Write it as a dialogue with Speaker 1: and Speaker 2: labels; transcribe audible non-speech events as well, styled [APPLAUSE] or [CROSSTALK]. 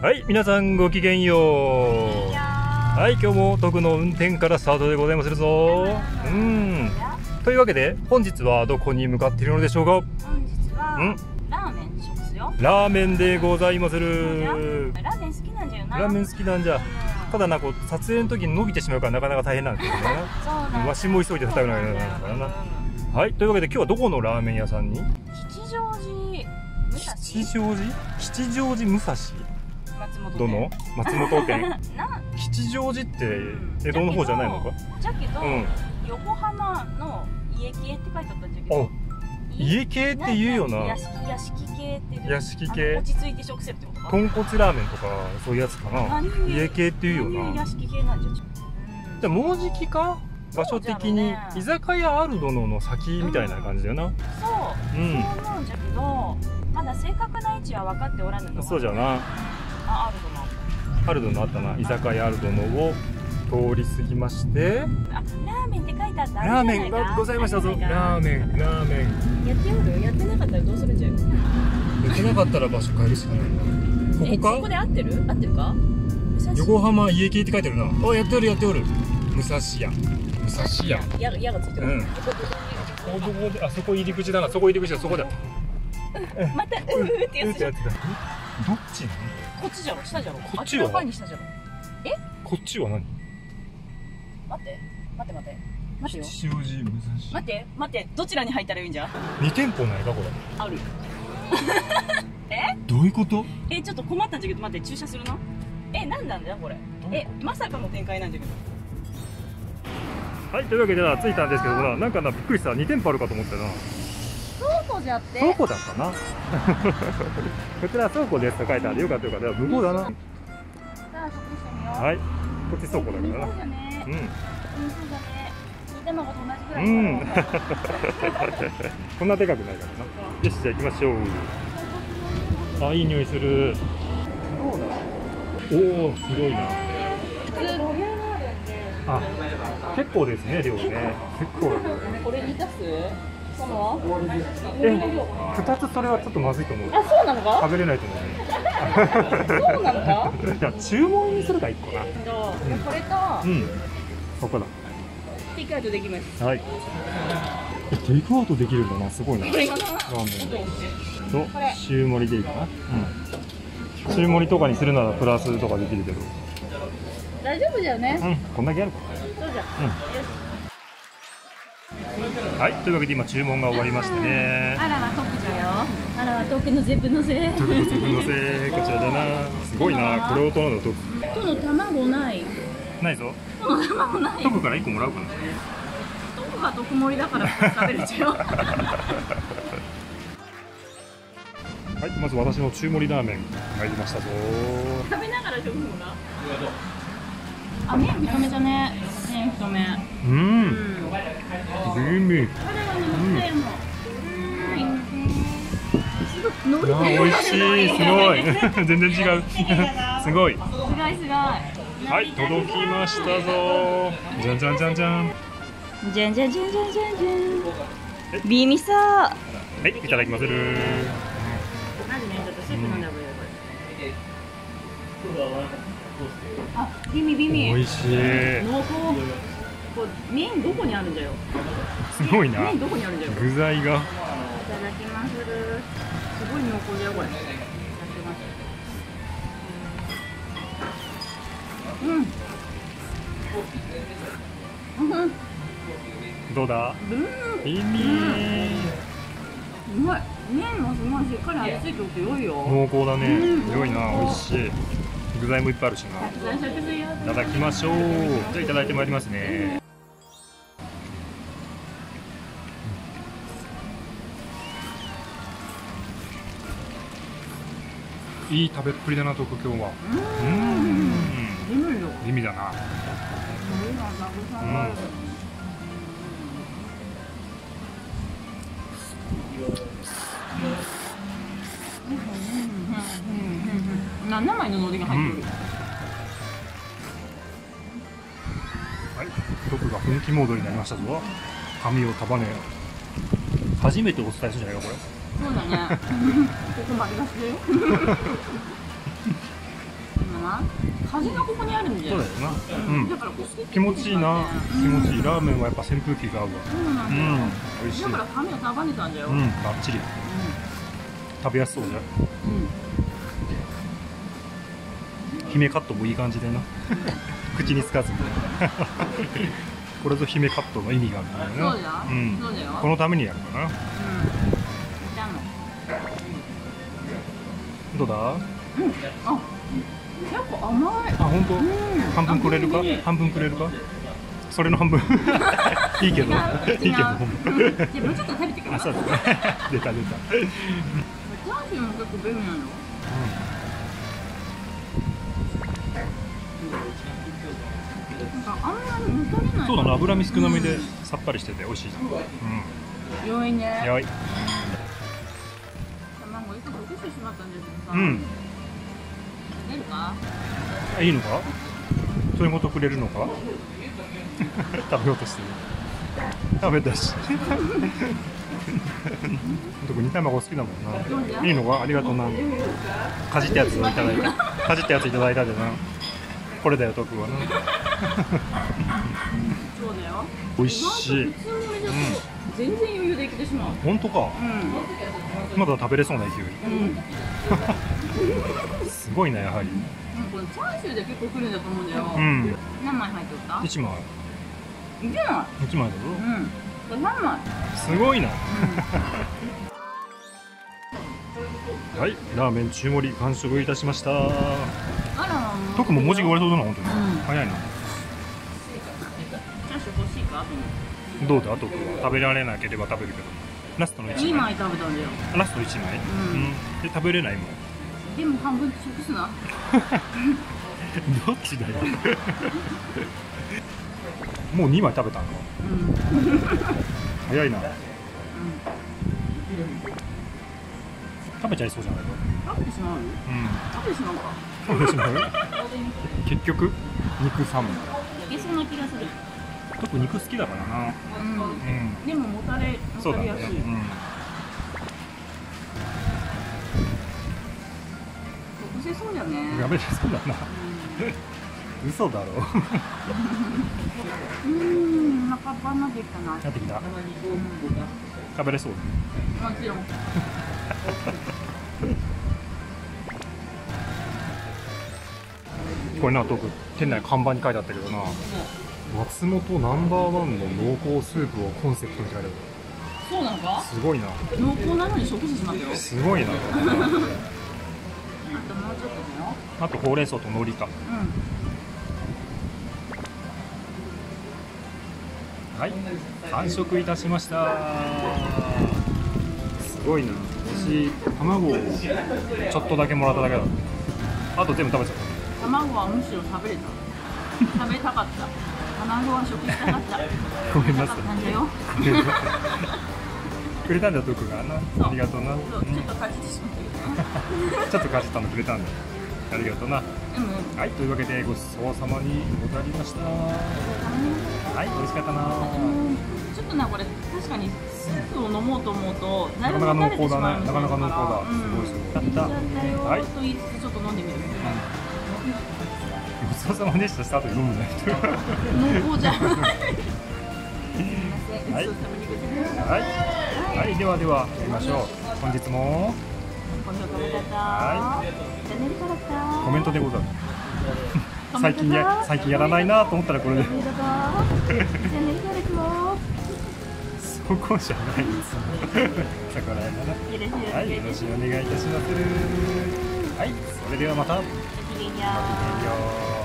Speaker 1: はい皆さんごきげんよう。はい今日も徳の運転からスタートでございまするぞ。うん。というわけで本日はどこに向かっているのでしょうか？
Speaker 2: 本日は
Speaker 1: ん。
Speaker 2: ラーメンしますよ。
Speaker 1: ラーメンでございまする。
Speaker 2: ラーメン好きなんじゃ
Speaker 1: ラーメン好きなんじゃ。
Speaker 2: うん。
Speaker 1: ただなこう撮影の時に伸びてしまうからなかなか大変なんですけどねわしも急いで食べないといけないからな。はいというわけで今日はどこのラーメン屋さんに？
Speaker 2: 吉祥寺武蔵。
Speaker 1: 吉祥寺？吉祥寺武蔵？どの松本店 [LAUGHS]
Speaker 2: な
Speaker 1: 吉祥寺って江戸の方じゃないのか？
Speaker 2: じゃけど、
Speaker 1: うん。
Speaker 2: 横浜の家系って書いてあったんじゃけど
Speaker 1: あ家系って言うよな？
Speaker 2: 屋敷系って言う
Speaker 1: 屋敷系。
Speaker 2: 落ち着いて食せるってこと？か
Speaker 1: 豚骨ラーメンとかそういうやつかな？
Speaker 2: 何
Speaker 1: 家系っていうよな。
Speaker 2: 何屋敷系なんじゃ？
Speaker 1: じゃあもうじきか？場所的に居酒屋ある殿の先みたいな感じだよな、
Speaker 2: そう、
Speaker 1: うん。
Speaker 2: そう思うんじゃけどまだ正確な位置は分かっておらぬの
Speaker 1: そうじゃな
Speaker 2: あ
Speaker 1: アルドのあったな居酒屋アルドのを通り過ぎまして。
Speaker 2: あラーメンって書いてあった。
Speaker 1: ラーメンがございましたぞ。ラーメンラーメン。
Speaker 2: やっておる？やってなかったらどうするんじゃよ
Speaker 1: やってなかったら場所変えるしかないな。こ
Speaker 2: え
Speaker 1: こか？
Speaker 2: そこで合ってる？合ってるか？
Speaker 1: 横浜家系って書いてあるな。あやっておるやっておる。武蔵屋。武蔵屋。
Speaker 2: ややがついてる、
Speaker 1: うん。
Speaker 2: ここ
Speaker 1: ここであそこ入り口だな。そこ入り口だそこだ。[LAUGHS]
Speaker 2: またうーってやつじゃ
Speaker 1: どっちなの？
Speaker 2: こっちじゃろ？下じゃろ？
Speaker 1: こっちは？
Speaker 2: 明らかに下じゃろ？
Speaker 1: こっちは何？
Speaker 2: 待って。待って待って。待ってよ。
Speaker 1: 吉祥寺武蔵
Speaker 2: 待って。待って。どちらに入ったらいいんじゃ
Speaker 1: ？2店舗ないかこれ。
Speaker 2: ある。[LAUGHS]
Speaker 1: どういうこと？
Speaker 2: えちょっと困ったんじゃけど待って。駐車するな。えなんなんだよこれ？えまさかの展開なんじゃけど。
Speaker 1: はいというわけでな着いたんですけどななんかなびっくりした。2店舗あるかと思ったな。
Speaker 2: 倉庫じゃって。
Speaker 1: 倉庫だったな。[LAUGHS] こちら倉庫ですと書いてある。よかったよかった。向こうだな。
Speaker 2: さあ食してみよう。
Speaker 1: はい。こっち倉庫だから
Speaker 2: そう
Speaker 1: な
Speaker 2: だね。
Speaker 1: うん。
Speaker 2: うんそうだね。煮卵と同じぐらい
Speaker 1: うん。[LAUGHS] こんなでかくないからな。よしじゃあ行きましょう。あいい匂いする。おおすごいな。
Speaker 2: あ
Speaker 1: 結構ですね量ね。結構。
Speaker 2: これに出す？その
Speaker 1: え二つそれはちょっとまずいと思う。
Speaker 2: あそうなのか？
Speaker 1: 食べれないと思う。ね
Speaker 2: そうなのか
Speaker 1: じゃあ注文にするか一個な。
Speaker 2: そうこれと
Speaker 1: うん。そこだ。
Speaker 2: テイクアウトできます。
Speaker 1: はい。えテイクアウトできるんだなすごいな。ラ
Speaker 2: これかな。
Speaker 1: ーメン。と中盛りでいいかな？うん。中盛りとかにするならプラスとかできるけど。
Speaker 2: 大丈夫だよね。
Speaker 1: うん。こんだけあるか。
Speaker 2: そうじゃん。
Speaker 1: うんはいというわけで今注文が終わりましてね。
Speaker 2: あらは特じゃよ。あらは特の全部のせい。
Speaker 1: 特別のせこちらだな。すごいな。これを取るのと。
Speaker 2: との卵ない。
Speaker 1: ないぞ。
Speaker 2: との卵ない。
Speaker 1: 特から1個もらうかな。
Speaker 2: 特が特盛りだから食べれちゃう
Speaker 1: はいまず私の中盛りラーメン入りましたぞ。
Speaker 2: 食べながら食むのがあ麺太めじゃね。麺太め。
Speaker 1: う
Speaker 2: うん。ん
Speaker 1: グミ
Speaker 2: これがね乗ってん。のうん
Speaker 1: 美味しい。すごい。[LAUGHS] 全然違う。[LAUGHS] すごい。
Speaker 2: すごいすごい。
Speaker 1: はい届きましたぞ。じゃんじゃんじゃんじゃん。
Speaker 2: じゃんじゃんじゃんじゃんじゃんじゃん。ビミソ
Speaker 1: はいいただきまする。
Speaker 2: マジねちょっとスープ飲んだ方がいいよこれあビミビミ。
Speaker 1: 美味しい。
Speaker 2: 濃厚。こう麺どこにあるんじゃよ。
Speaker 1: すごいな。
Speaker 2: 麺どこにあるんじゃよ。
Speaker 1: 具材が。
Speaker 2: いただきます。すごい濃厚だよこれ。うんうん。
Speaker 1: どうだ？
Speaker 2: うん。
Speaker 1: いいね
Speaker 2: うまい。麺もすごいしっかり味付いてて良いよ。
Speaker 1: 濃厚だね。
Speaker 2: うん。
Speaker 1: 良いな。美味しい具材もいっぱいあるしな。いただきましょう。じゃあいただいてまいりますね。いい食べっぷりだな徳今日は。うーん。
Speaker 2: リムよ
Speaker 1: 地味だな。うん
Speaker 2: 7枚の海苔が入ってる、
Speaker 1: はい。徳が本気モードになりましたぞ。髪を束ね初めてお伝えするんじゃないかこれ。
Speaker 2: そうだね。[LAUGHS] ここまで出して風がここにあるんだよ。
Speaker 1: そうだよな。うん。
Speaker 2: だからこう
Speaker 1: 気持ちいいな。気持ちいい。ラーメンはやっぱ扇風機が合うわ。
Speaker 2: そうなん
Speaker 1: うん。美味しい
Speaker 2: だから髪を束ねたんだよ、
Speaker 1: うん。バッチリ。食べやすそうじゃん。
Speaker 2: うん
Speaker 1: 姫カットもいい感じでな。[LAUGHS] 口につかず。に [LAUGHS] これぞ姫カットの意味があるんだよ
Speaker 2: そうだ。
Speaker 1: うん。
Speaker 2: そうだよ。
Speaker 1: このためにやるかな。
Speaker 2: うん。
Speaker 1: どうだ？
Speaker 2: あやっぱ甘い。
Speaker 1: あ本当、
Speaker 2: うん。
Speaker 1: 半分くれるか？半分くれるか？それの半分。いいけど。いいけど。
Speaker 2: 違ううん。じゃあもうちょっと食べてください。
Speaker 1: あそうだね。出た出た、
Speaker 2: チャーシューも結構便利なのなんかあんまり求めない。
Speaker 1: そうだな脂身少なめでさっぱりしてて美味しいうん。
Speaker 2: 良いね。
Speaker 1: やばい
Speaker 2: 卵一個溶けてしまったんですけどさ。
Speaker 1: うん。
Speaker 2: 出るか？
Speaker 1: あいいのか？それごとくれるのか？[LAUGHS] 食べようとしてる。食べたし。[LAUGHS] 特に卵好きだもんな。いいのか？ありがとうな。かじったやつをいただいた。かじったやついただいたでなこれだよ徳はな
Speaker 2: そうだよ。
Speaker 1: 美味しい。
Speaker 2: 全然余裕でてしまう。
Speaker 1: 本当か。
Speaker 2: う
Speaker 1: まだ食べれそうな勢い。
Speaker 2: んうん。[LAUGHS]
Speaker 1: すごいなやはり。
Speaker 2: これチャーシューで結構くるんだと思うんだよ、
Speaker 1: うん。
Speaker 2: 何枚入っった
Speaker 1: ？1枚。
Speaker 2: いけない
Speaker 1: 1枚だぞ。
Speaker 2: 枚？
Speaker 1: すごいな。[LAUGHS] はい。ラーメン中盛り完食いたしました特も文字が割れそうだな本当に、
Speaker 2: うん。
Speaker 1: 早いな。どうだ徳は食べられなければ食べるけど。ラストの1
Speaker 2: 2
Speaker 1: 枚
Speaker 2: 枚食べたんだよ。
Speaker 1: ラスト1枚、
Speaker 2: うん。
Speaker 1: で食べれないもん。
Speaker 2: でも半分食すな。[LAUGHS]
Speaker 1: どっちだよ。もう2枚食べたの？
Speaker 2: うん。
Speaker 1: 早いな食べちゃいそうじゃないの？
Speaker 2: 食べてしまう？
Speaker 1: うん。
Speaker 2: 食べてしまうか
Speaker 1: 結局肉3枚
Speaker 2: いけそうな気がする
Speaker 1: 特に肉好きだからな。
Speaker 2: うん。
Speaker 1: うん。
Speaker 2: でももたれもたれやすい、
Speaker 1: うん
Speaker 2: そうだね
Speaker 1: やべえそうだな。嘘だろ。
Speaker 2: うんうんお腹パンまでいったな。
Speaker 1: やってきた。
Speaker 2: う
Speaker 1: 食べれそう。
Speaker 2: んもちろん [LAUGHS]
Speaker 1: これな僕店内看板に書いてあったけどな。松本ナンバーワンの濃厚スープをコンセプトに書いてある。
Speaker 2: そうなのか？
Speaker 1: すごいな。
Speaker 2: 濃厚なのに食事しますよ。
Speaker 1: すごいな。
Speaker 2: あともうちょっとだよ。
Speaker 1: あとほうれん草と海苔か。
Speaker 2: うん。
Speaker 1: はい。完食いたしました。すごいな。私卵をちょっとだけもらっただけだ。あと全部食べちゃっ
Speaker 2: 卵はむしろ食べれた。食べたかった。卵は食したかった。
Speaker 1: たごめんなさい。くれたんだよ徳がな。ありがとうな、う
Speaker 2: ちょっとかじってしまった
Speaker 1: ちょっとかじったのくれたんだありがとうな。
Speaker 2: でも
Speaker 1: はいというわけでごちそうさまにござりました。はい美味しかったな。
Speaker 2: うんちょっとなこれ確かにスープを飲もうと思うとだ
Speaker 1: ないかなか濃厚だね。なかなか濃厚だ。すごいすごい。
Speaker 2: うん、
Speaker 1: はい。
Speaker 2: と言いつつちょっと飲んでみる
Speaker 1: ごちそうさまでしたした後飲むね
Speaker 2: 濃厚じゃんすい。
Speaker 1: はい。はい、はい、ではではやりましょう本日もは
Speaker 2: チャンネル登録か
Speaker 1: コメントでござる最近や最近やらない。なと思ったらこれでそこじゃない。ですそこら辺だな
Speaker 2: よろしくお
Speaker 1: はい。よ
Speaker 2: 願い。い。たし
Speaker 1: ろしくお願い。い。たしますはい。それではまたごき